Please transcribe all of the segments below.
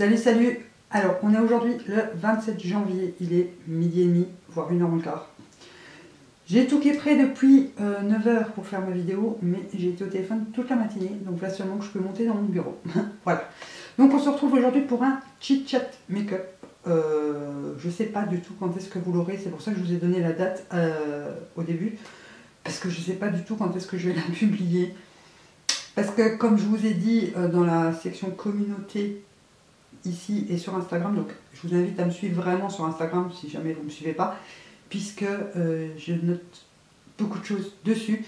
Salut, salut Alors, on est aujourd'hui le 27 janvier, il est midi et demi, voire une heure quart. J'ai tout qui est prêt depuis 9h euh, pour faire ma vidéo, mais j'ai été au téléphone toute la matinée, donc là seulement que je peux monter dans mon bureau. voilà. Donc on se retrouve aujourd'hui pour un chit-chat make-up. Euh, je sais pas du tout quand est-ce que vous l'aurez, c'est pour ça que je vous ai donné la date euh, au début, parce que je sais pas du tout quand est-ce que je vais la publier. Parce que comme je vous ai dit euh, dans la section communauté ici et sur Instagram, donc je vous invite à me suivre vraiment sur Instagram si jamais vous ne me suivez pas, puisque euh, je note beaucoup de choses dessus.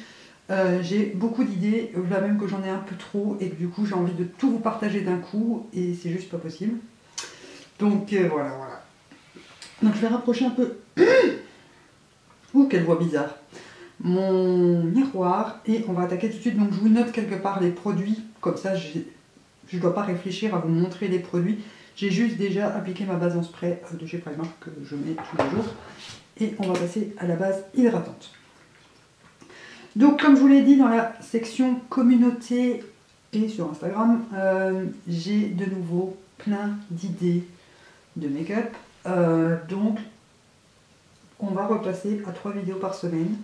Euh, j'ai beaucoup d'idées, là même que j'en ai un peu trop et que du coup j'ai envie de tout vous partager d'un coup et c'est juste pas possible. Donc voilà, voilà. Donc je vais rapprocher un peu. Ouh, quelle voix bizarre mon miroir et on va attaquer tout de suite. Donc je vous note quelque part les produits, comme ça je ne dois pas réfléchir à vous montrer les produits. J'ai juste déjà appliqué ma base en spray de chez Primark que je mets tous les jours. Et on va passer à la base hydratante. Donc comme je vous l'ai dit dans la section communauté et sur Instagram, euh, j'ai de nouveau plein d'idées de make-up. Euh, donc on va repasser à trois vidéos par semaine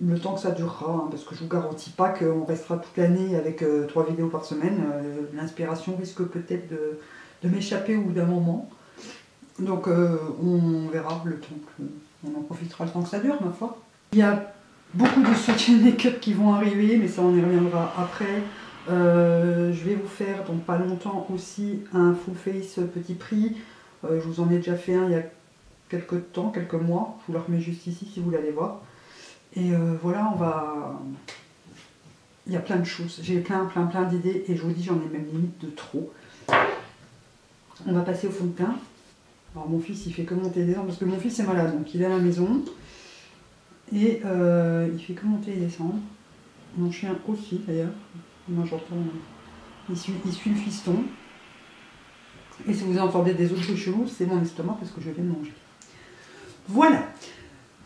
le temps que ça durera, hein, parce que je vous garantis pas qu'on restera toute l'année avec euh, trois vidéos par semaine. Euh, l'inspiration risque peut-être de, m'échapper au bout d'un moment. Donc euh, on verra le temps que, on en profitera le temps que ça dure, ma foi. Il y a beaucoup de soutien make-up qui vont arriver, mais ça on y reviendra après. je vais vous faire donc pas longtemps aussi un full face petit prix. je vous en ai déjà fait un il y a quelques temps, quelques mois. Je vous le remets juste ici si vous l'allez voir. Et euh, voilà, on va. Il y a plein de choses. J'ai plein, plein, plein d'idées et je vous dis, j'en ai même limite de trop. On va passer au fond de teint. Alors mon fils, il fait que monter les descendre parce que mon fils est malade, donc il est à la maison. Et euh, il fait que monter et descendre. Mon chien aussi d'ailleurs. Moi j'entends. Il suit, le fiston. Et si vous entendez des autres chelous, c'est mon estomac parce que je viens de manger. Voilà.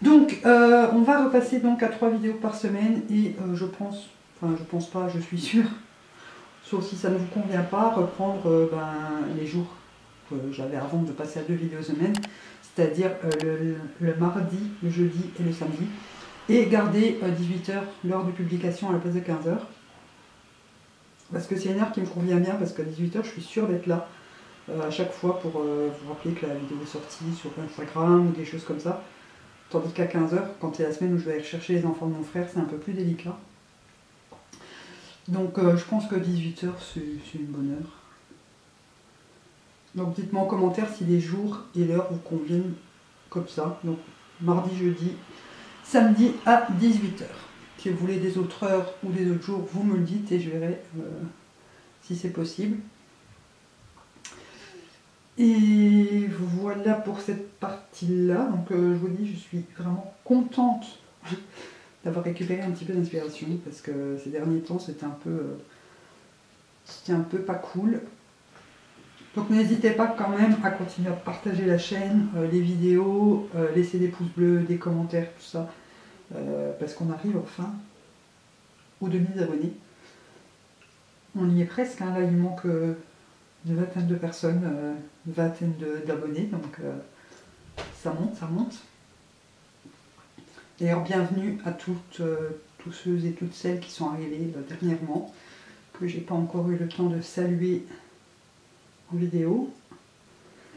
Donc, euh, on va repasser donc à trois vidéos par semaine et euh, je pense, enfin je pense pas, je suis sûre, sauf si ça ne vous convient pas, reprendre euh, ben, les jours que j'avais avant de passer à deux vidéos semaine, c'est-à-dire le, mardi, le jeudi et le samedi, et garder 18h l'heure de publication à la place de 15h. Parce que c'est une heure qui me convient bien, parce qu'à 18h je suis sûre d'être là à chaque fois pour vous rappeler que la vidéo est sortie sur Instagram ou des choses comme ça. Tandis qu'à 15h, quand c'est la semaine où je vais aller chercher les enfants de mon frère, c'est un peu plus délicat. Donc euh, je pense que 18h, c'est une bonne heure. Donc dites-moi en commentaire si les jours et l'heure vous conviennent comme ça. Donc mardi, jeudi, samedi à 18h. Si vous voulez des autres heures ou des autres jours, vous me le dites et je verrai euh, si c'est possible. Et voilà pour cette partie-là. Donc euh, je vous dis, je suis vraiment contente d'avoir récupéré un petit peu d'inspiration parce que ces derniers temps c'était un peu euh, c'était un peu pas cool. Donc n'hésitez pas quand même à continuer à partager la chaîne, euh, les vidéos, laisser des pouces bleus, des commentaires, tout ça. parce qu'on arrive enfin aux 2000 abonnés. On y est presque, hein. là il manque une vingtaine de personnes, euh, une vingtaine d'abonnés, donc euh, ça monte, ça monte. D'ailleurs, bienvenue à toutes, euh, tous ceux et toutes celles qui sont arrivés dernièrement, que j'ai pas encore eu le temps de saluer en vidéo.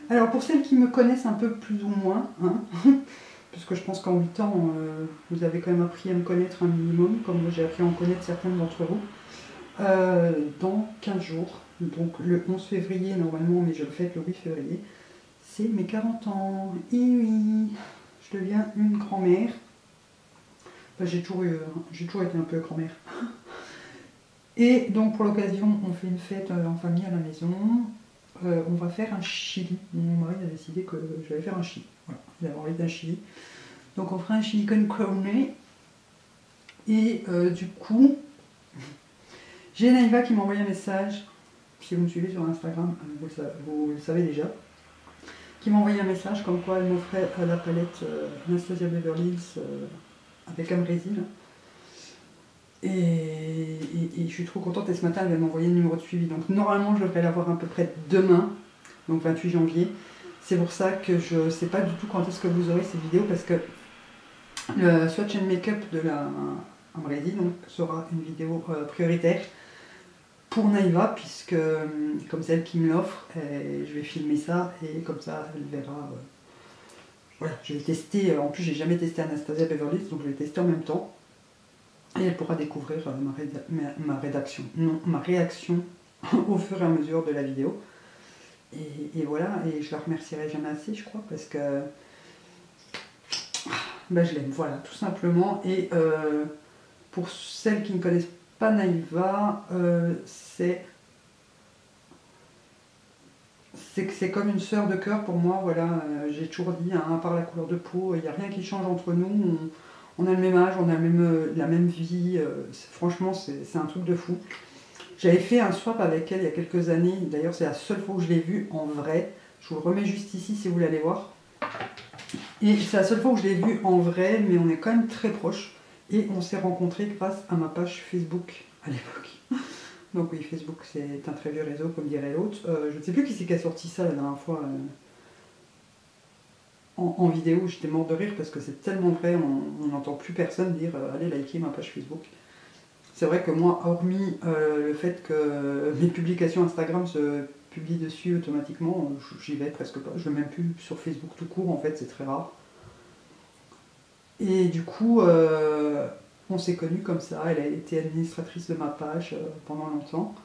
Alors pour celles qui me connaissent un peu plus ou moins, hein, parce que je pense qu'en 8 ans, vous avez quand même appris à me connaître un minimum, comme j'ai appris à en connaître certaines d'entre vous, dans 15 jours, donc le 11 février normalement, mais je le fête le 8 février, c'est mes 40 ans. Et oui, je deviens une grand-mère. j'ai toujours, toujours été un peu grand-mère. Et donc pour l'occasion, on fait une fête euh, en famille à la maison. Euh, on va faire un chili. Mon mari a décidé que j'allais faire un chili. Voilà, il avait envie d'un chili. Donc on fera un chili con carne. Et euh, du coup, j'ai Naïva qui m'a envoyé un message si vous me suivez sur Instagram, euh, vous le, savez déjà, qui m'a envoyé un message comme quoi elle m'offrait euh, la palette euh, Anastasia Beverly Hills avec un Brésil. Et, je suis trop contente et ce matin elle m'a envoyé le numéro de suivi. Donc normalement je devrais l'avoir à peu près demain. donc 28 janvier. C'est pour ça que je ne sais pas du tout quand est-ce que vous aurez cette vidéo parce que le Swatch and Makeup de la donc, sera une vidéo prioritaire pour Naïva puisque euh, comme c'est elle qui me l'offre, je vais filmer ça et comme ça elle verra. Euh, voilà, je vais tester, en plus j'ai jamais testé Anastasia Beverly donc je vais tester en même temps et elle pourra découvrir ma, rédaction, non, ma réaction au fur et à mesure de la vidéo. Et, voilà, et je la remercierai jamais assez, je crois, parce que ben, je l'aime, voilà, tout simplement. Et euh, pour celles qui ne connaissent pas Naïva, euh, c'est c'est c'est comme une sœur de cœur pour moi, voilà, euh, j'ai toujours dit, hein, par la couleur de peau, il n'y a rien qui change entre nous, on, a le même âge, on a même, la même vie, franchement c'est un truc de fou. J'avais fait un swap avec elle il y a quelques années, d'ailleurs c'est la seule fois où je l'ai vue en vrai, je vous le remets juste ici si vous voulez aller voir. Et c'est la seule fois où je l'ai vue en vrai, mais on est quand même très proches. Et on s'est rencontrés grâce à ma page Facebook à l'époque. Donc oui, Facebook c'est un très vieux réseau comme dirait l'autre. Euh, je ne sais plus qui c'est qui a sorti ça la dernière fois euh, en, vidéo. J'étais mort de rire parce que c'est tellement vrai, on n'entend plus personne dire euh, allez liker ma page Facebook. C'est vrai que moi, hormis le fait que mes publications Instagram se publie dessus automatiquement, j'y vais presque pas. Je ne même plus sur Facebook tout court, en fait, c'est très rare. Et du coup, euh, on s'est connus comme ça. Elle a été administratrice de ma page euh, pendant longtemps.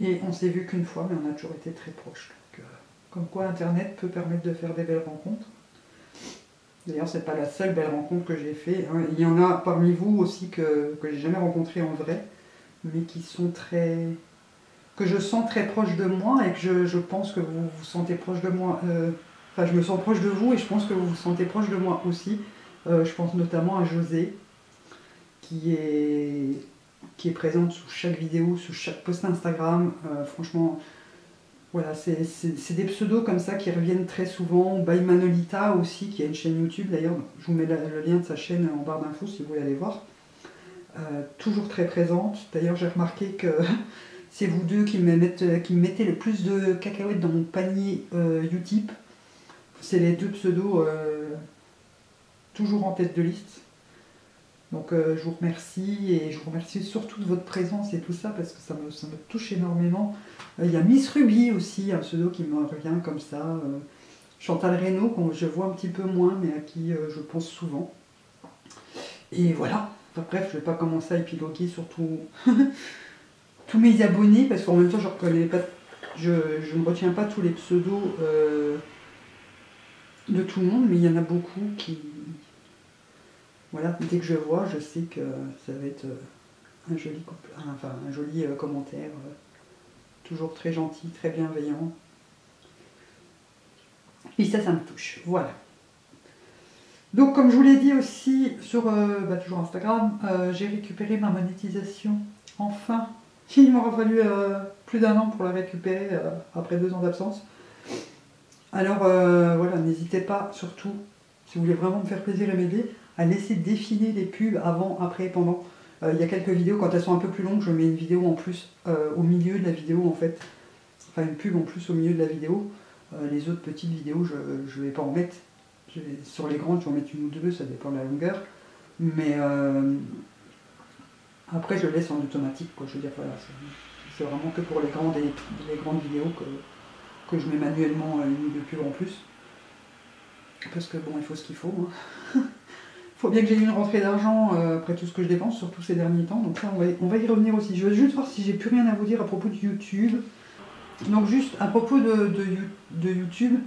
Et on s'est vu qu'une fois, mais on a toujours été très proches. Euh, comme quoi, Internet peut permettre de faire des belles rencontres. D'ailleurs, c'est pas la seule belle rencontre que j'ai fait. Hein. Il y en a parmi vous aussi que, que j'ai jamais rencontré en vrai, mais qui sont très, que je sens très proche de moi et que je, pense que vous vous sentez proche de moi. Je me sens proche de vous et je pense que vous vous sentez proche de moi aussi. Euh, je pense notamment à José, qui est, qui est présente sous chaque vidéo, sous chaque post Instagram. Euh, franchement, voilà, c'est des pseudos comme ça qui reviennent très souvent. By Manolita aussi, qui a une chaîne YouTube d'ailleurs. Je vous mets le lien de sa chaîne en barre d'infos si vous voulez aller voir. toujours très présente. D'ailleurs, j'ai remarqué que c'est vous deux qui me, qui mettez le plus de cacahuètes dans mon panier euh, Utip. C'est les deux pseudos euh, toujours en tête de liste. Donc euh, je vous remercie et je vous remercie surtout de votre présence et tout ça parce que ça me, ça me touche énormément. Il y a Miss Ruby aussi, un pseudo qui me revient comme ça. Chantal Reynaud, que je vois un petit peu moins mais à qui je pense souvent. Et voilà. bref, je ne vais pas commencer à épiloguer sur tout, tous mes abonnés, parce qu'en même temps, je reconnais pas, je, ne retiens pas tous les pseudos euh, de tout le monde, mais il y en a beaucoup qui. Voilà, dès que je vois, je sais que ça va être euh, un joli, enfin, un joli euh, commentaire, toujours très gentil, très bienveillant. Et ça, ça me touche. Voilà. Donc, comme je vous l'ai dit aussi sur bah, toujours Instagram, j'ai récupéré ma monétisation enfin il m'aura fallu euh, plus d'un an pour la récupérer euh, après deux ans d'absence. Alors euh, voilà, n'hésitez pas surtout, si vous voulez vraiment me faire plaisir et m'aider, à laisser défiler les pubs avant, après pendant. Il y a quelques vidéos, quand elles sont un peu plus longues, je mets une vidéo en plus au milieu de la vidéo en fait. Enfin une pub en plus au milieu de la vidéo. les autres petites vidéos, je ne vais pas en mettre. sur les grandes, je vais en mettre une ou deux, ça dépend de la longueur. Mais après, je laisse en automatique. Je veux dire, voilà, c'est vraiment que pour les grandes, les, grandes vidéos que, je mets manuellement une ou deux pubs en plus. Parce que bon, il faut ce qu'il faut. Hein. faut bien que j'ai une rentrée d'argent euh, après tout ce que je dépense, surtout ces derniers temps. Donc ça, on va, y revenir aussi. Je veux juste voir si j'ai plus rien à vous dire à propos de YouTube. Donc juste à propos de, YouTube,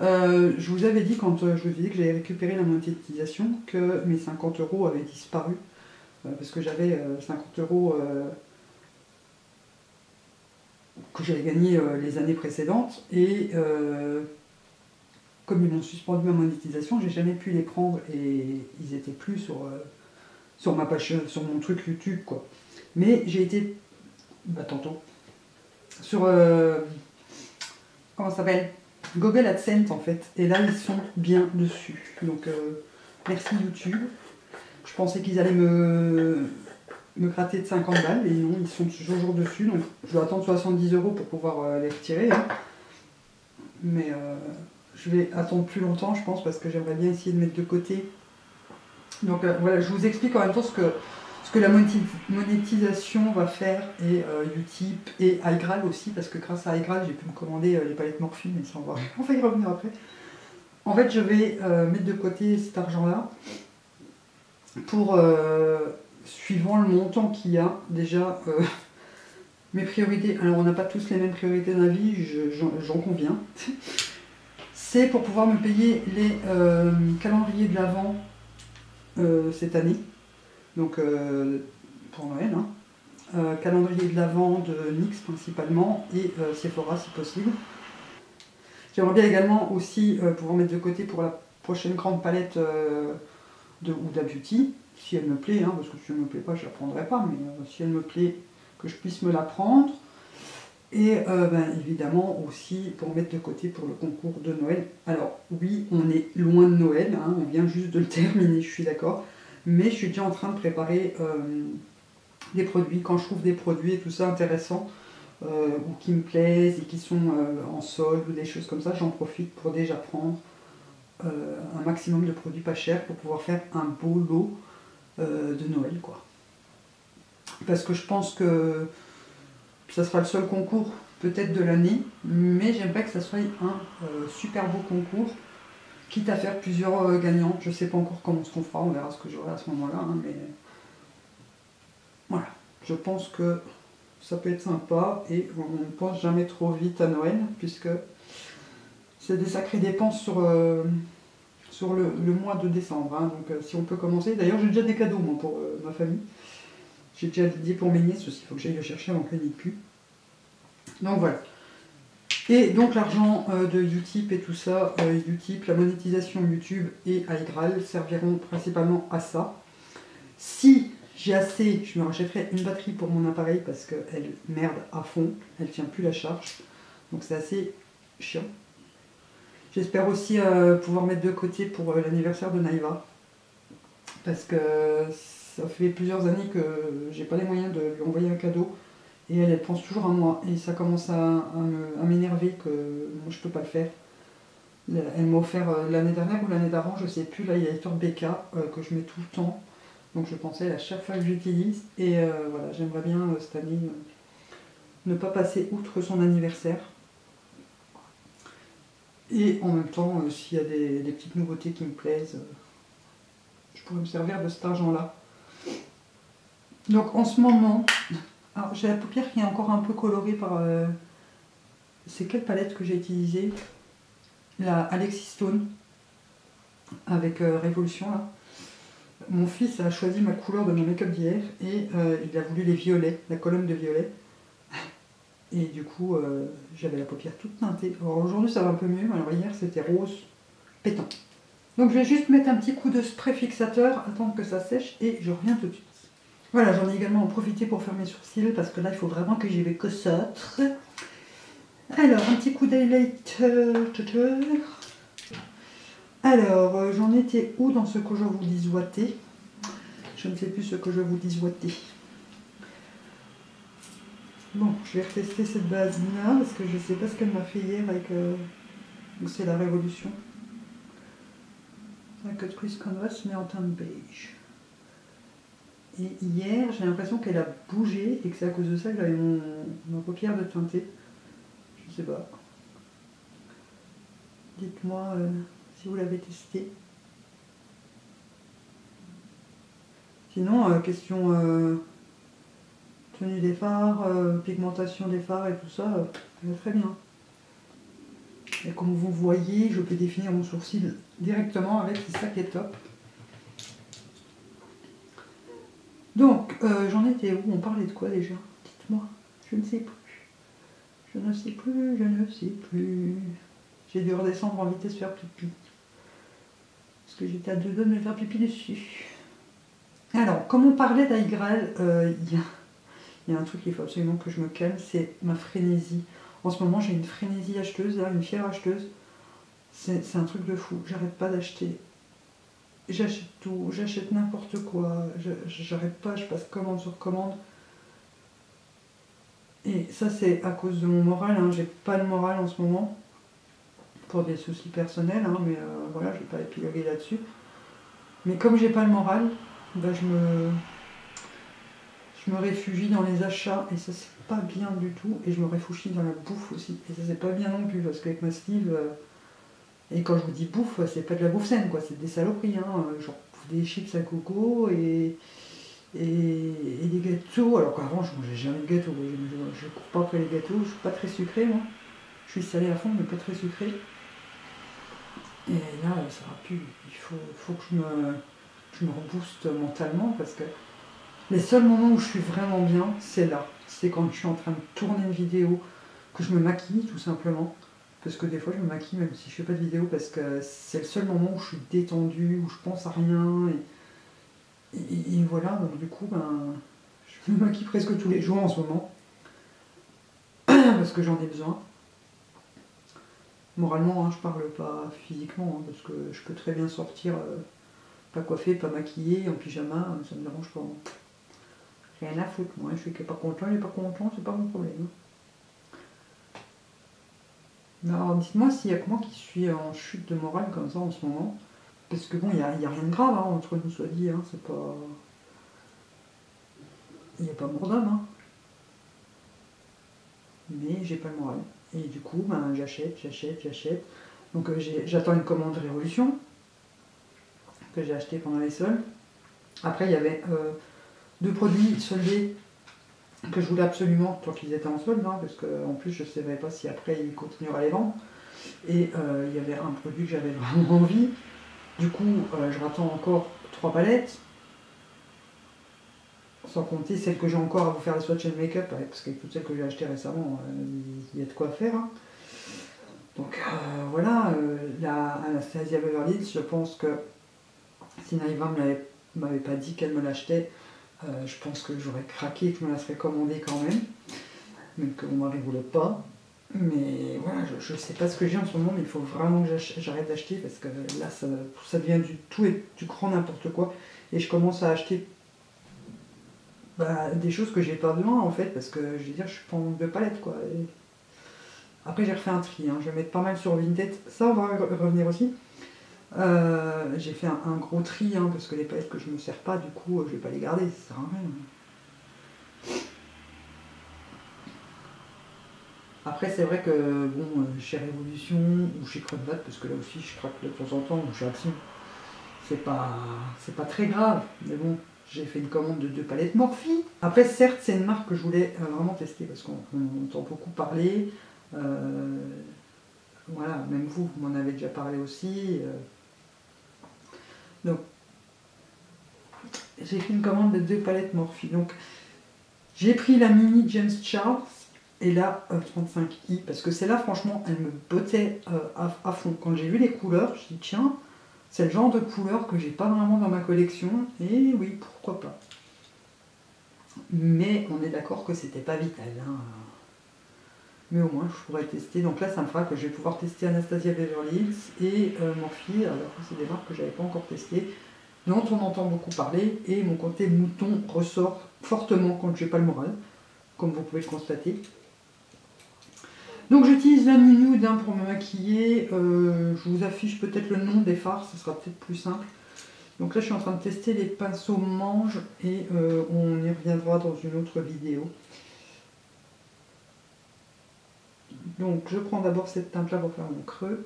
euh, je vous avais dit quand euh, je vous ai dit que j'avais récupéré la monétisation que mes 50 euros avaient disparu euh, parce que j'avais 50 euh, euros euh, que j'avais gagné les années précédentes et comme ils m'ont suspendu ma monétisation, j'ai jamais pu les prendre et ils étaient plus sur, sur ma page, sur mon truc YouTube quoi. Mais j'ai été, bah tantôt, sur comment ça s'appelle? Google AdSense en fait. Et là ils sont bien dessus. Donc merci YouTube. Je pensais qu'ils allaient me, me gratter de 50 balles et non, ils sont toujours dessus. Donc je dois attendre 70 euros pour pouvoir euh, les retirer. hein. Mais euh, je vais attendre plus longtemps, je pense, parce que j'aimerais bien essayer de mettre de côté. Donc euh, voilà, je vous explique en même temps ce que, ce que la monéti- monétisation va faire et Utip et iGral aussi, parce que grâce à iGral, j'ai pu me commander les palettes morphine, mais ça on va, on va y revenir après. En fait, je vais mettre de côté cet argent-là pour, suivant le montant qu'il y a, déjà, euh, mes priorités. Alors, on n'a pas tous les mêmes priorités dans la vie, je- j'en conviens. C'est pour pouvoir me payer les euh, calendriers de l'Avent euh, cette année, donc pour Noël. hein. Calendrier de l'Avent de NYX principalement et Sephora si possible. J'aimerais bien également aussi pouvoir mettre de côté pour la prochaine grande palette de Huda Beauty, si elle me plaît, hein, parce que si elle ne me plaît pas, je la prendrai pas, mais euh, si elle me plaît, que je puisse me la prendre. Et euh, ben, évidemment aussi pour mettre de côté pour le concours de Noël. Alors oui, on est loin de Noël, hein, on vient juste de le terminer, je suis d'accord, mais je suis déjà en train de préparer euh, des produits. Quand je trouve des produits et tout ça intéressants, euh, ou qui me plaisent et qui sont en solde ou des choses comme ça, j'en profite pour déjà prendre un maximum de produits pas chers pour pouvoir faire un beau lot euh, de Noël quoi. Parce que je pense que ça sera le seul concours peut-être de l'année, mais j'aimerais que ça soit un euh, super beau concours, quitte à faire plusieurs euh, gagnants. Je sais pas encore comment ce qu'on fera, on verra ce que j'aurai à ce moment-là, hein, mais voilà, je pense que ça peut être sympa et on ne pense jamais trop vite à Noël puisque c'est des sacrées dépenses sur, sur le, mois de décembre. hein. donc euh, si on peut commencer, d'ailleurs j'ai déjà des cadeaux moi pour euh, ma famille. J'ai déjà dit pour mes nièces aussi, il faut que j'aille le chercher avant qu'elles n'y. Donc voilà. Et donc l'argent euh, de Utip et tout ça, Utip, la monétisation YouTube et iGral serviront principalement à ça. Si j'ai assez, je me rachèterai une batterie pour mon appareil parce qu'elle merde à fond, elle tient plus la charge. Donc c'est assez chiant. J'espère aussi euh, pouvoir mettre de côté pour euh, l'anniversaire de Naïva. Parce que ça fait plusieurs années que j'ai pas les moyens de lui envoyer un cadeau. Et elle, elle pense toujours à moi. Et ça commence à, m'énerver que moi je peux pas le faire. Elle m'a offert euh, l'année dernière ou l'année d'avant, je sais plus, là il y a BK euh, que je mets tout le temps. Donc je pensais à chaque fois que j'utilise. Et voilà, j'aimerais bien cette année ne pas passer outre son anniversaire. Et en même temps, euh, s'il y a des, petites nouveautés qui me plaisent, euh, je pourrais me servir de cet argent-là. Donc en ce moment, j'ai la paupière qui est encore un peu colorée par... euh, c'est quelle palette que j'ai utilisée? La Alexis Stone avec Révolution là. Mon fils a choisi ma couleur de mon make-up d'hier et il a voulu les violets, la colonne de violet. Et du coup, euh, j'avais la paupière toute teintée. Aujourd'hui, ça va un peu mieux, mais alors hier, c'était rose pétant. Donc je vais juste mettre un petit coup de spray fixateur, attendre que ça sèche et je reviens tout de suite. Voilà, j'en ai également profité pour faire mes sourcils parce que là, il faut vraiment que j'y vais que ça. Alors, un petit coup d'highlighter. Alors, euh, j'en étais où dans ce que je vous disouatais Je ne sais plus ce que je vous disouatais. Bon, je vais retester cette base-là parce que je ne sais pas ce qu'elle m'a fait hier avec. euh, c'est la Révolution. La Cut Crease Canvas, mais en teinte beige. Et hier, j'ai l'impression qu'elle a bougé et que c'est à cause de ça que j'avais mon, ma paupière de teintée. Je sais pas. Dites-moi euh, si vous l'avez testé. Sinon, euh, question euh, tenue des phares, euh, pigmentation des phares et tout ça, euh, très bien. Et comme vous voyez, je peux définir mon sourcil directement avec, ça qui est top. Donc, euh, j'en étais où? On parlait de quoi déjà? Dites-moi, je ne sais plus. Je ne sais plus, je ne sais plus. J'ai dû redescendre en vitesse faire pipi. Parce que j'étais à deux doigts de me faire pipi dessus. Alors, comme on parlait d'Aigral, euh, il y, a, il y a un truc qu'il faut absolument que je me calme, c'est ma frénésie. En ce moment, j'ai une frénésie acheteuse, là, une fièvre acheteuse. C'est un truc de fou. J'arrête pas d'acheter j'achète tout, j'achète n'importe quoi, j'arrête pas, je passe commande sur commande. Et ça, c'est à cause de mon moral. Hein. J'ai pas de moral en ce moment. Pour des soucis personnels, hein, mais euh, voilà, je vais pas épiloguer là-dessus. Mais comme j'ai pas le moral, bah, je me. Je me réfugie dans les achats et ça c'est pas bien du tout. Et je me réfugie dans la bouffe aussi. Et ça c'est pas bien non plus parce qu'avec ma sleeve. Euh, et quand je vous dis bouffe, c'est pas de la bouffe saine quoi, c'est des saloperies. Hein. Genre des chips à coco et et, des gâteaux. Alors qu'avant, je mangeais jamais de gâteaux. Je ne cours pas après les gâteaux. Je suis pas très sucré, moi. Je suis salé à fond, mais pas très sucré. Et là, ça va plus. Il faut, faut que je me, je me rebooste mentalement parce que les seuls moments où je suis vraiment bien, c'est là. C'est quand je suis en train de tourner une vidéo, que je me maquille tout simplement. Parce que des fois, je me maquille même si je fais pas de vidéo parce que c'est le seul moment où je suis détendue, où je pense à rien. Et, voilà, donc du coup, ben, je me maquille presque tous les jours en ce moment. parce que j'en ai besoin. Moralement, hein, je parle pas physiquement, hein, parce que je peux très bien sortir euh, pas coiffé, pas maquillé, en pyjama, ça me dérange pas. Rien à foutre, moi, je suis pas content, il est pas content, c'est pas mon problème. Alors dites-moi s'il y a que moi qui suis en chute de morale comme ça en ce moment. Parce que bon, il n'y a, rien de grave, hein, entre nous soit dit, hein, c'est pas. Il n'y a pas mort d'homme, hein. Mais j'ai pas le moral. Et du coup, ben, j'achète, j'achète, j'achète. Donc euh, j'attends une commande Révolution que j'ai acheté pendant les soldes. Après, il y avait euh, deux produits soldés que je voulais absolument tant qu'ils étaient en solde, hein, parce qu'en plus je ne savais pas si après ils continueraient à les vendre. Et euh, il y avait un produit que j'avais vraiment envie, du coup, euh, je rattends encore trois palettes. Sans compter celles que j'ai encore à vous faire les swatch and make-up, parce que toutes celles que j'ai achetées récemment, euh, il y a de quoi faire. Hein. Donc voilà, la Anastasia Beverly je pense que si Naïva ne m'avait pas dit qu'elle me l'achetait, je pense que j'aurais craqué et que je me la serais commandée quand même. Mais que mon mari ne voulait pas. Mais voilà, je ne sais pas ce que j'ai en ce moment, mais il faut vraiment que j'arrête d'acheter parce que là, ça, devient du tout et du grand n'importe quoi. Et je commence à acheter bah, des choses que j'ai pas besoin en fait, parce que je veux dire, je prends deux palettes quoi. Après, j'ai refait un tri, hein. je vais mettre pas mal sur Vinted, ça on va revenir aussi. Euh, j'ai fait un, gros tri hein, parce que les palettes que je me sers pas, du coup, je vais pas les garder, ça sert à rien. Après, c'est vrai que, bon, euh, chez Révolution ou chez Crunvat, parce que là aussi je craque de temps en temps, ou chez Action, c'est pas, c'est pas très grave, mais bon, j'ai fait une commande de deux palettes Morphe. Après, certes, c'est une marque que je voulais euh, vraiment tester parce qu'on entend beaucoup parler. Euh, voilà, même vous, vous m'en avez déjà parlé aussi. Donc, j'ai fait une commande de deux palettes Morphe. Donc, j'ai pris la mini James Charles et la 35i, parce que celle-là, franchement, elle me bottait euh, à, fond. Quand j'ai vu les couleurs, je dit, tiens, c'est le genre de couleur que j'ai pas vraiment dans ma collection, et oui, pourquoi pas. Mais on est d'accord que c'était pas vital. Hein. Mais au moins, je pourrais tester. Donc là, ça me fera que je vais pouvoir tester Anastasia Beverly Hills et euh, Morphe, alors c'est des marques que j'avais pas encore testées, dont on entend beaucoup parler, et mon côté mouton ressort fortement quand j'ai pas le moral, comme vous pouvez le constater. Donc j'utilise la Nude hein, pour me maquiller. Euh, je vous affiche peut-être le nom des fards, ce sera peut-être plus simple. Donc là je suis en train de tester les pinceaux mange et euh, on y reviendra dans une autre vidéo. Donc je prends d'abord cette teinte là pour faire mon creux.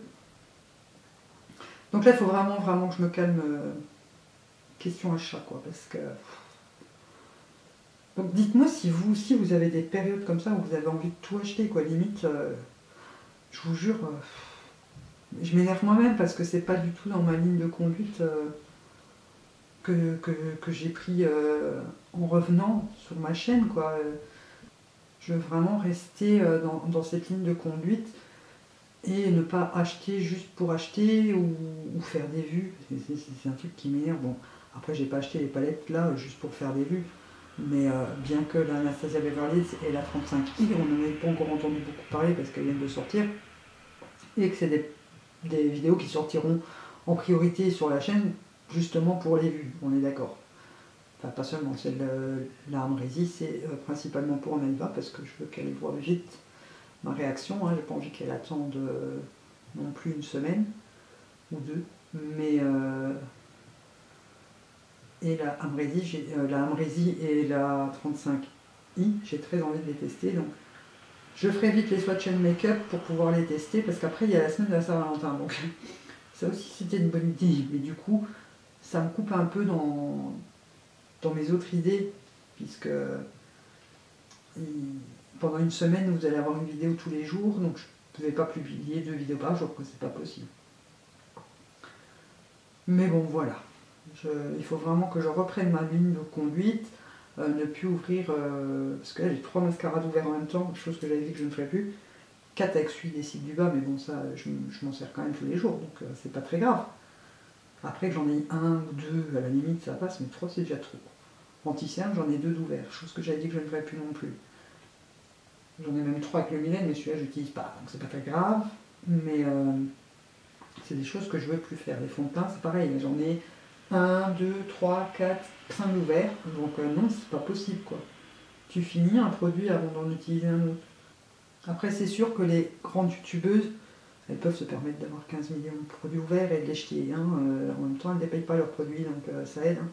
Donc là il faut vraiment vraiment que je me calme euh, question achat quoi parce que donc dites-moi si vous aussi vous avez des périodes comme ça où vous avez envie de tout acheter, quoi. Limite, euh, je vous jure, euh, je m'énerve moi-même parce que c'est pas du tout dans ma ligne de conduite que, que, j'ai pris en revenant sur ma chaîne, quoi. Je veux vraiment rester dans, cette ligne de conduite et ne pas acheter juste pour acheter ou, faire des vues. C'est un truc qui m'énerve. Bon, après j'ai pas acheté les palettes là juste pour faire des vues. Mais euh, bien que l'Anastasia Beverly et la 35i, on n'en ait pas encore entendu beaucoup parler parce qu'elles viennent de sortir, et que c'est des, vidéos qui sortiront en priorité sur la chaîne, justement pour les vues, on est d'accord. Pas seulement, c'est la Amrésie, c'est euh, principalement pour Naïva, parce que je veux qu'elle voit vite ma réaction. Hein. J'ai pas envie qu'elle attende euh, non plus une semaine ou deux. Mais euh, et la Amrésie, la Amrésie et la 35i, j'ai très envie de les tester. Donc je ferai vite les swatch and make-up pour pouvoir les tester, parce qu'après il y a la semaine de la Saint-Valentin. Donc ça aussi c'était une bonne idée. Mais du coup, ça me coupe un peu dans, dans mes autres idées, puisque pendant une semaine, vous allez avoir une vidéo tous les jours, donc je ne pouvais pas publier deux vidéos par jour, que c'est pas possible. Mais bon, voilà. il faut vraiment que je reprenne ma ligne de conduite, euh, ne plus ouvrir, euh, parce que là j'ai trois mascarades ouverts en même temps, chose que j'avais dit que je ne ferais plus. Quatre avec celui des cycles du bas, mais bon, ça, je, m'en sers quand même tous les jours, donc euh, c'est pas très grave. Après, j'en ai un ou deux, à la limite, ça passe, mais trois, c'est déjà trop. Anti-cerne, j'en ai deux d'ouverts, chose que j'avais dit que je ne ferais plus non plus. J'en ai même trois avec le Mylène, mais celui-là, je n'utilise pas, donc c'est pas très grave. Mais euh, c'est des choses que je ne veux plus faire. Les fonds de teint, c'est pareil, j'en ai un, deux, trois, quatre, cinq ouverts, donc euh, non, c'est pas possible, quoi. Tu finis un produit avant d'en utiliser un autre. Après, c'est sûr que les grandes youtubeuses, elles peuvent se permettre d'avoir 15 millions de produits ouverts et de les jeter. Hein. Euh, en même temps, elles ne payent pas leurs produits, donc ça aide. Hein.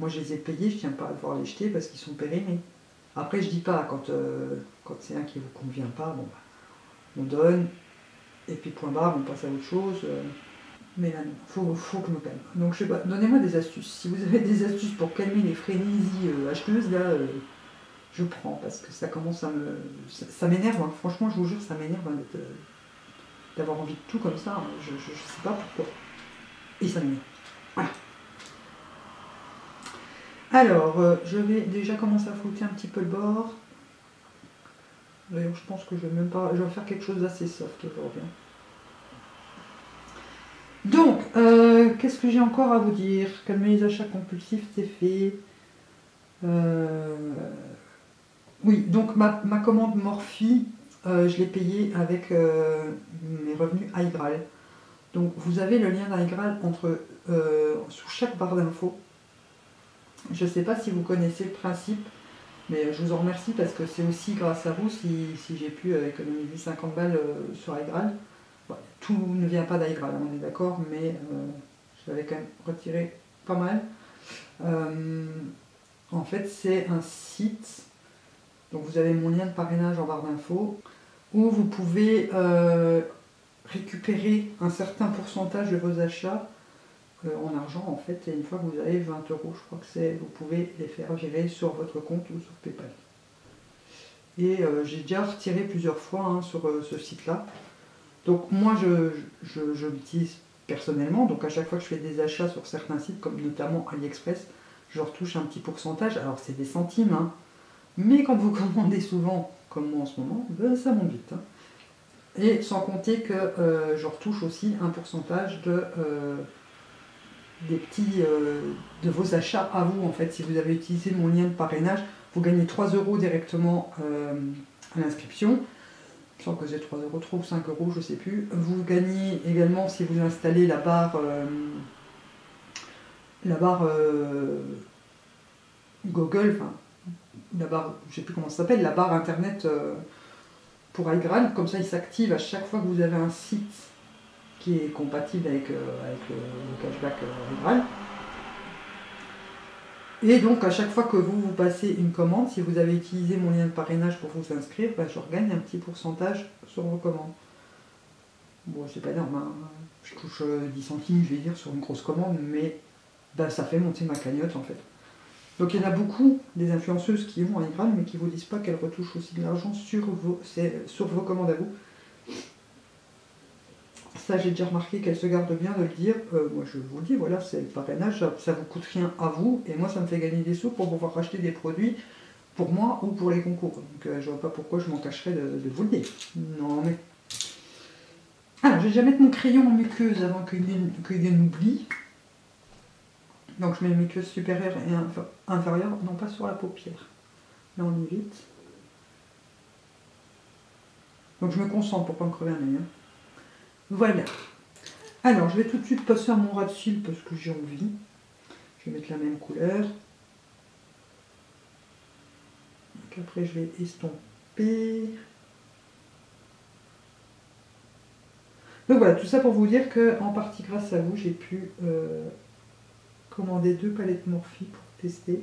Moi, je les ai payés, je tiens pas à devoir les jeter parce qu'ils sont périmés. Après, je dis pas, quand, euh, quand c'est un qui ne vous convient pas, bon, bah, on donne, et puis point barre, on passe à autre chose. Euh. mais là, non, faut, faut que je me calme. Donc, je sais pas, donnez-moi des astuces. Si vous avez des astuces pour calmer les frénésies euh, acheteuses, là, je prends, parce que ça commence à me... Ça, m'énerve, hein. franchement, je vous jure, ça m'énerve hein, d'avoir envie de tout comme ça. Hein. Je, ne sais pas pourquoi. Et ça m'énerve. Voilà. Alors, euh, je vais déjà commencer à flouter un petit peu le bord. D'ailleurs, je pense que je vais même pas. Je vais faire quelque chose d'assez soft aujourd'hui. Hein. Donc, euh, qu'est-ce que j'ai encore à vous dire? Calmer les achats compulsifs, c'est fait. Euh, oui, donc ma, commande Morphy, je l'ai payée avec mes revenus iGral. Donc vous avez le lien d'iGral entre sous chaque barre d'infos. Je ne sais pas si vous connaissez le principe, mais je vous en remercie parce que c'est aussi grâce à vous si, j'ai pu euh, économiser 50 balles euh, sur iGral. tout ne vient pas d'iGral, on est d'accord, mais euh, je l'avais quand même retiré pas mal. en fait, c'est un site, donc vous avez mon lien de parrainage en barre d'infos, où vous pouvez récupérer un certain pourcentage de vos achats en argent en fait, et une fois que vous avez 20 euros, je crois que c'est, vous pouvez les faire virer sur votre compte ou sur PayPal. Et euh, j'ai déjà retiré plusieurs fois hein, sur euh, ce site-là. Donc moi je, je, l'utilise personnellement, donc à chaque fois que je fais des achats sur certains sites, comme notamment AliExpress, je retouche un petit pourcentage, alors c'est des centimes, hein. mais quand vous commandez souvent, comme moi en ce moment, ben, ça monte vite. Hein. Et sans compter que euh, je retouche aussi un pourcentage de des petits euh, de vos achats à vous en fait. Si vous avez utilisé mon lien de parrainage, vous gagnez 3 euros directement euh, à l'inscription. Sans que c'est 3 euros trop ou 5 euros, je sais plus. Vous gagnez également si vous installez la barre euh, la barre Google, enfin la barre, je sais plus comment ça s'appelle, la barre internet pour iGran, comme ça il s'active à chaque fois que vous avez un site qui est compatible avec, euh, le, cashback rural. Euh, Et donc à chaque fois que vous vous passez une commande, si vous avez utilisé mon lien de parrainage pour vous inscrire, ben, je regagne un petit pourcentage sur vos commandes. Bon, c'est pas énorme, hein. je touche 10 euh, centimes, je vais dire, sur une grosse commande, mais ben, ça fait monter ma cagnotte en fait. Donc il y en a beaucoup des influenceuses qui ont un IGRAL, mais qui ne vous disent pas qu'elles retouchent aussi de l'argent sur vos commandes à vous. Ça, j'ai déjà remarqué qu'elle se garde bien de le dire. Moi, je vous le dis, voilà, c'est le parrainage, ça, ne vous coûte rien à vous, et moi, ça me fait gagner des sous pour pouvoir racheter des produits pour moi ou pour les concours. Donc, euh, je vois pas pourquoi je m'en cacherais de, vous le dire. Non, mais. Alors, je vais déjà mettre mon crayon en muqueuse avant qu'il n'oublie. Donc, je mets muqueuse supérieure et inférieure, non pas sur la paupière. Là, on évite. Donc, je me concentre pour pas me crever un œil. Hein. Voilà. Alors, je vais tout de suite passer à mon ras de cils parce que j'ai envie. Je vais mettre la même couleur. Donc après, je vais estomper. Donc voilà, tout ça pour vous dire que en partie grâce à vous, j'ai pu euh, commander deux palettes Morphe pour tester.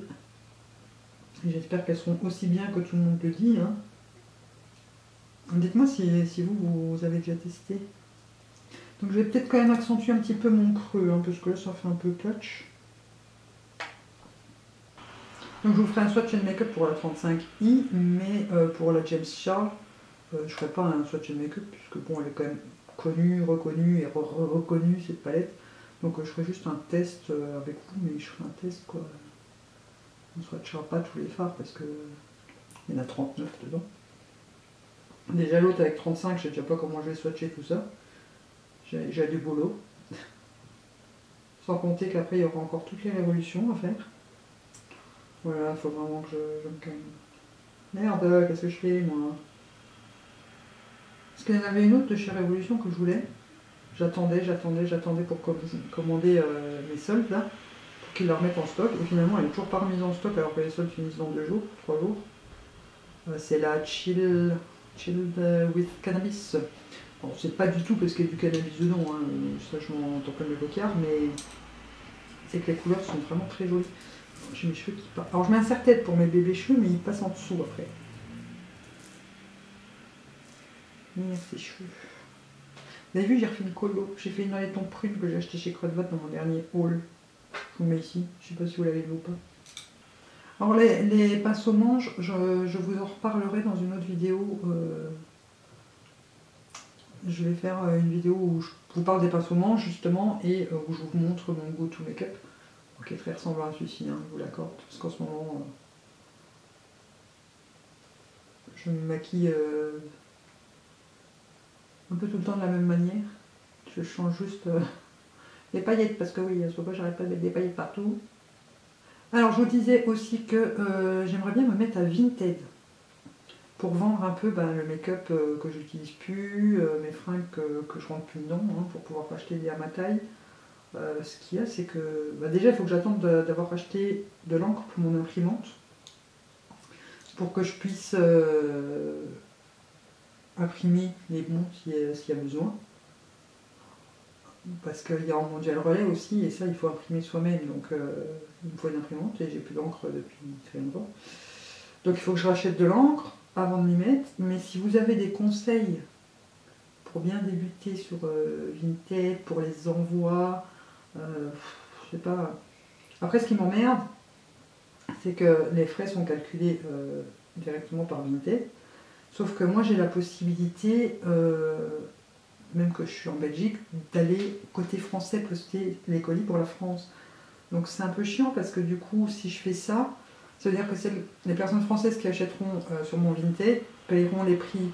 J'espère qu'elles seront aussi bien que tout le monde le dit. Hein. Dites-moi si, si vous, vous avez déjà testé. Donc je vais peut-être quand même accentuer un petit peu mon creux, hein, parce que là ça fait un peu patch. Donc je vous ferai un swatch and make-up pour la 35i, mais euh, pour la James Charles, euh, je ne ferai pas un swatch and make-up, puisque bon, elle est quand même connue, reconnue et reconnue cette palette. Donc euh, je ferai juste un test avec vous, mais je ferai un test quoi. On ne swatchera pas tous les fards parce que il y en a 39 dedans. Déjà l'autre avec 35, je sais déjà pas comment je vais swatcher tout ça. J'ai du boulot. Sans compter qu'après il y aura encore toutes les révolutions à faire. Voilà, il faut vraiment que je, me calme. Merde, qu'est-ce que je fais moi? Parce qu'il y en avait une autre de chez Révolution que je voulais. J'attendais, j'attendais, j'attendais pour commander euh, mes soldes là, pour qu'ils la remettent en stock. Et finalement, elle est toujours pas remise en stock alors que les soldes finissent dans deux jours, trois jours. Euh, c'est la Chill, chill with Cannabis. Bon, c'est pas du tout parce qu'il y a du cannabis dedans, hein. ça je m'en entends comme le coquillard, mais c'est que les couleurs sont vraiment très jolies. J'ai mes cheveux qui partent. Alors je mets un serre-tête pour mes bébés cheveux, mais ils passent en dessous après. ces cheveux. Vous avez vu, j'ai refait une colo. J'ai fait une dans les tons prunes que j'ai acheté chez Crudvat dans mon dernier haul. Je vous mets ici. Je sais pas si vous l'avez vu ou pas. Alors les, pinceaux manches, je, vous en reparlerai dans une autre vidéo. Euh, je vais faire euh, une vidéo où je vous parle des pinceaux manches justement et euh, où je vous montre mon go-to make-up qui très ressemblant à celui-ci, hein, je vous l'accorde, parce qu'en ce moment, euh, je me maquille un peu tout le temps de la même manière. Je change juste les paillettes, parce que oui, à ce j'arrête pas de mettre des paillettes partout. Alors, je vous disais aussi que j'aimerais bien me mettre à Vinted pour vendre un peu ben, le make-up que j'utilise plus, mes fringues que, je rentre plus dedans, hein, pour pouvoir acheter des à ma taille. Euh, ce qu'il y a, c'est que bah, déjà, il faut que j'attende d'avoir acheté de l'encre pour mon imprimante pour que je puisse euh, imprimer les bons s'il y, a besoin. Parce qu'il y a en mondial relais aussi, et ça, il faut imprimer soi-même. Donc, euh, il me faut une imprimante, et j'ai plus d'encre depuis très longtemps. Donc, il faut que je rachète de l'encre avant de m'y mettre. Mais si vous avez des conseils pour bien débuter sur Vinted, pour les envois, euh, je sais pas. Après, ce qui m'emmerde, c'est que les frais sont calculés euh, directement par Vinted. Sauf que moi, j'ai la possibilité, euh, même que je suis en Belgique, d'aller côté français poster les colis pour la France. Donc c'est un peu chiant parce que du coup, si je fais ça, ça veut dire que les personnes françaises qui achèteront sur mon Vinted payeront les prix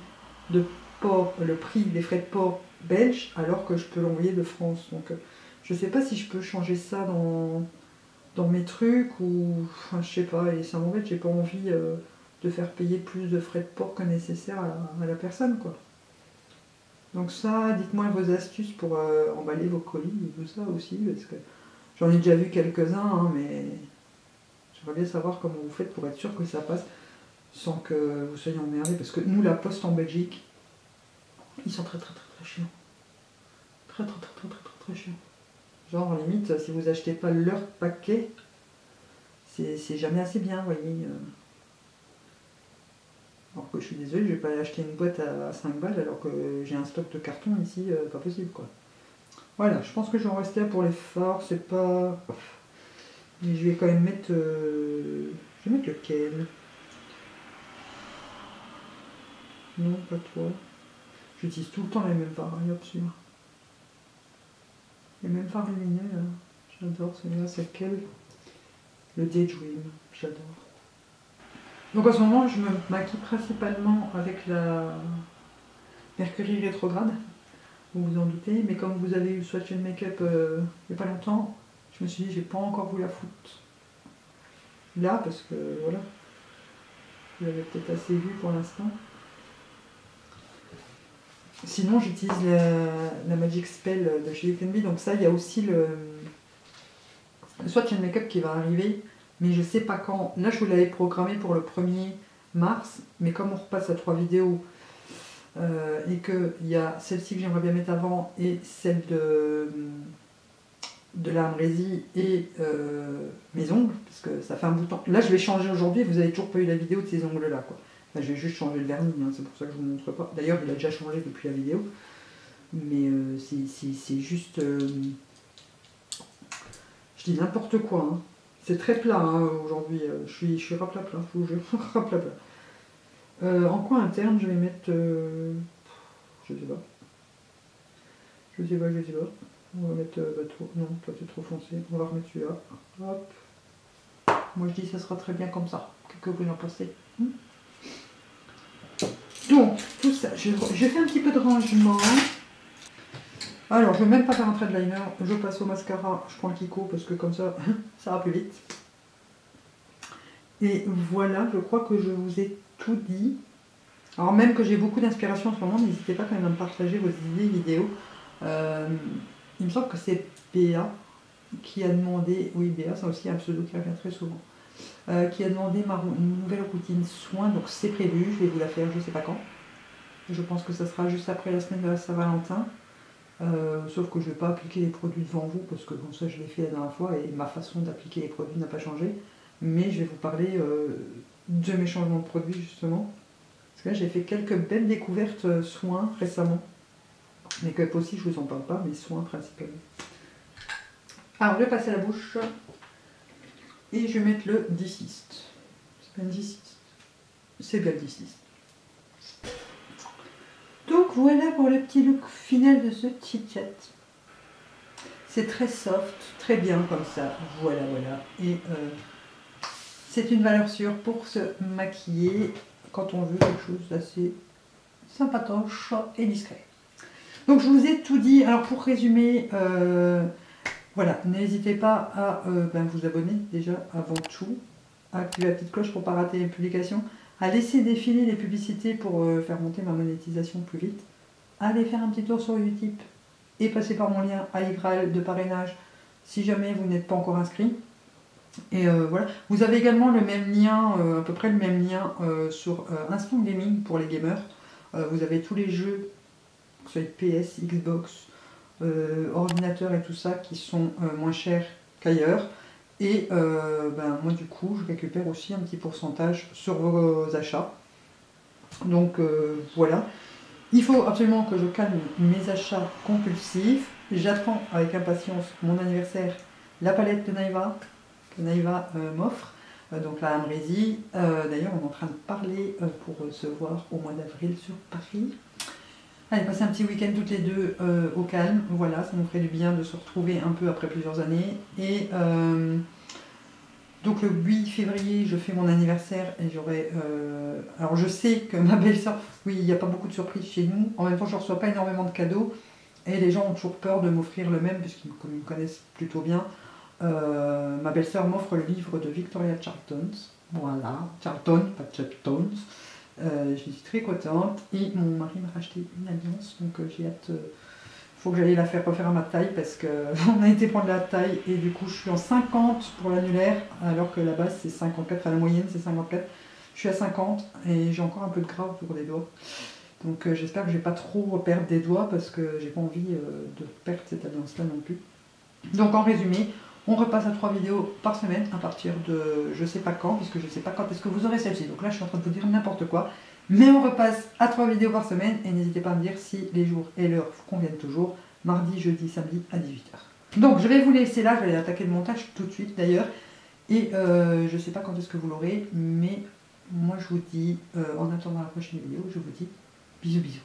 de port, le prix des frais de port belges, alors que je peux l'envoyer de France. Donc je sais pas si je peux changer ça dans, dans mes trucs ou. Enfin, je sais pas, et ça m'embête, j'ai pas envie euh, de faire payer plus de frais de port que nécessaire à, la personne, quoi. Donc, ça, dites-moi vos astuces pour euh, emballer vos colis et tout ça aussi, parce que j'en ai déjà vu quelques-uns, hein, mais bien savoir comment vous faites pour être sûr que ça passe sans que vous soyez emmerdés, parce que nous, la poste en Belgique, ils sont très très très très chiants. Très très très très très très, très chiants. Genre, limite, si vous achetez pas leur paquet, c'est jamais assez bien, voyez. Euh. Alors que je suis désolée, je vais pas acheter une boîte à 5 balles alors que j'ai un stock de carton ici, euh, pas possible quoi. Voilà, je pense que je vais en rester pour les phares, c'est pas... Mais je vais quand même mettre... Euh, je vais mettre lequel? Non, pas toi. J'utilise tout le temps les mêmes hop, celui-là. Et même par lumineux, j'adore celui-là, c'est lequel? Le Daydream, j'adore. Donc en ce moment, je me maquille principalement avec la Mercury rétrograde, vous vous en doutez, mais comme vous avez eu le swatch and make-up euh, il n'y a pas longtemps, je me suis dit, j'ai pas encore vous la foutre là, parce que voilà, vous l'avez peut-être assez vu pour l'instant. Sinon, j'utilise la, Magic Spell de chez. Donc ça, il y a aussi le, soit une make-up qui va arriver, mais je sais pas quand. Là, je vous l'avais programmé pour le 1er mars, mais comme on repasse à trois vidéos euh, et qu'il y a celle-ci que j'aimerais bien mettre avant et celle de, de la et euh, mes ongles, parce que ça fait un bout de temps. Là, je vais changer aujourd'hui, vous avez toujours pas eu la vidéo de ces ongles-là. quoi. je vais juste changer le vernis, hein, c'est pour ça que je vous montre pas. D'ailleurs, il a déjà changé depuis la vidéo. Mais euh, c'est juste... je dis n'importe quoi. Hein. C'est très plat hein, aujourd'hui. Je suis, je suis raplapla. Je raplapla. Euh, en coin interne, je vais mettre. Euh, je sais pas. Je sais pas, je sais pas. On va mettre. Euh, bah, trop, non, toi c'est trop foncé. On va remettre celui-là. Hop. Moi je dis ça sera très bien comme ça. Qu'est-ce que vous en pensez hmm Donc, tout ça. Je, fais un petit peu de rangement. Alors, je vais même pas faire un trait de liner. Je passe au mascara. Je prends le Kiko parce que comme ça, ça va plus vite. Et voilà, je crois que je vous ai tout dit. Alors même que j'ai beaucoup d'inspiration en ce moment, n'hésitez pas quand même à me partager vos idées vidéo. Euh, il me semble que c'est Béa qui a demandé, oui Béa c'est aussi un pseudo qui revient très souvent, euh, qui a demandé ma nouvelle routine soins, donc c'est prévu, je vais vous la faire je sais pas quand. Je pense que ça sera juste après la semaine de la Saint-Valentin. Euh, sauf que je ne vais pas appliquer les produits devant vous parce que bon ça je l'ai fait la dernière fois et ma façon d'appliquer les produits n'a pas changé. Mais je vais vous parler de mes changements de produits justement. Parce que là j'ai fait quelques belles découvertes euh, soins récemment. Mais que aussi je vous en parle pas, mais soins principalement. Alors je vais passer la bouche et je vais mettre le Diciste. C'est pas. C'est bien le Diciste. Donc voilà pour le petit look final de ce chit. C'est très soft, très bien comme ça. Voilà, voilà. Et euh, c'est une valeur sûre pour se maquiller quand on veut quelque chose d'assez sympatoche et discret. Donc je vous ai tout dit. Alors pour résumer, euh, voilà, n'hésitez pas à euh, ben, vous abonner déjà avant tout, à activer la petite cloche pour ne pas rater les publications, à laisser défiler les publicités pour euh, faire monter ma monétisation plus vite, allez faire un petit tour sur Utip et passer par mon lien à de parrainage si jamais vous n'êtes pas encore inscrit. Et voilà. Vous avez également le même lien, à peu près le même lien sur Instant Gaming pour les gamers. vous avez tous les jeux, que ce soit PS, Xbox, ordinateur et tout ça, qui sont moins chers qu'ailleurs. Et ben, moi du coup, je récupère aussi un petit pourcentage sur vos achats. Donc voilà. Il faut absolument que je calme mes achats compulsifs. J'attends avec impatience mon anniversaire, la palette de Naïva, Naïva euh, m'offre, euh, donc la Amrésie. Euh, d'ailleurs, on est en train de parler pour se voir au mois d'avril sur Paris. Allez, passer un petit week-end toutes les deux au calme. Voilà, ça nous ferait du bien de se retrouver un peu après plusieurs années. Et donc le 8 février, je fais mon anniversaire et j'aurai... alors je sais que ma belle-sœur, oui, il n'y a pas beaucoup de surprises chez nous. En même temps, je ne reçois pas énormément de cadeaux. Et les gens ont toujours peur de m'offrir le même, puisqu'ils me connaissent plutôt bien. Euh, ma belle-sœur m'offre le livre de Victoria Charlton. Voilà, Charlton, pas Charlton. Euh, je suis très contente. Et mon mari m'a racheté une alliance, donc euh, j'ai hâte. Il faut que j'aille la faire refaire à ma taille parce qu'on a été prendre la taille et du coup je suis en 50 pour l'annulaire alors que la base c'est 54, enfin la moyenne c'est 54. Je suis à 50 et j'ai encore un peu de gras autour des doigts. Donc j'espère que je vais pas trop perdre des doigts parce que j'ai pas envie de perdre cette alliance là non plus. Donc en résumé, on repasse à trois vidéos par semaine à partir de je sais pas quand, puisque je sais pas quand est-ce que vous aurez celle-ci. Donc là, je suis en train de vous dire n'importe quoi. Mais on repasse à trois vidéos par semaine et n'hésitez pas à me dire si les jours et l'heure vous conviennent toujours. Mardi, jeudi, samedi à 18h. Donc je vais vous laisser là, je vais attaquer le montage tout de suite d'ailleurs. Et euh, je sais pas quand est-ce que vous l'aurez, mais moi je vous dis, euh, en attendant la prochaine vidéo, je vous dis bisous bisous.